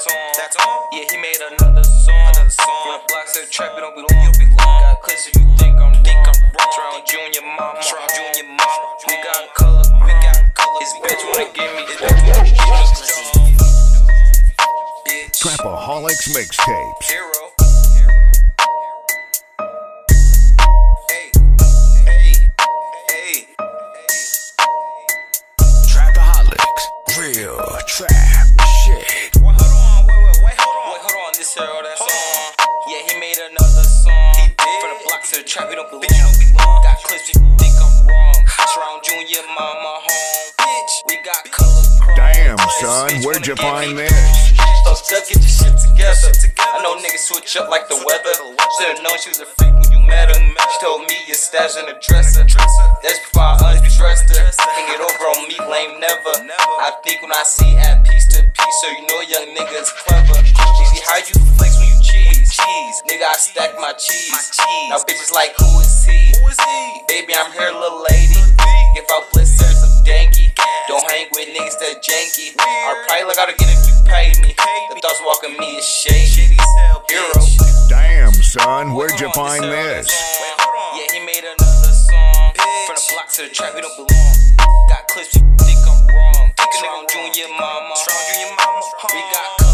that's on. That's on. Yeah, he made another song. Another song. From the blocks to the trap, it don't be long. It don't be long. Got clips if you think I'm think I'm wrong. Drown Junior Mama. Drown Junior Mama. We got color. We got color. His bitch wanna give me. His bitch wanna give me. Bitch. Trapaholics mixtapes. Hero. Hey, hey, hey. Trapaholics. Real trap trap, he don't belong. Bitch, you don't belong. Got clips, you think I'm wrong. Surround Junior, mama home. Bitch, we got color chrome. Damn, son, bitch where'd you find me- this? Fucked up, get your shit together. I know niggas switch up like the weather. Should've known she was a freak when you met her. She told me your stash in the dresser. That's before I undressed her. Hang it over on me, lame never. I think when I see at piece to piece, so you know young niggas clever. Cheese, nigga, I stack my cheese. Now bitches like, who is he? Who is he? Baby, I'm here, little lady. If I blitz, there's a danky. Don't hang with niggas that janky. I probably look out again if you pay me. The thoughts walking me is shady. Hero. Damn, son, where'd you find this? Yeah, he made another song. From the block to the trap, he don't belong. Got clips, you think I'm wrong. Strong Junior Mama. We got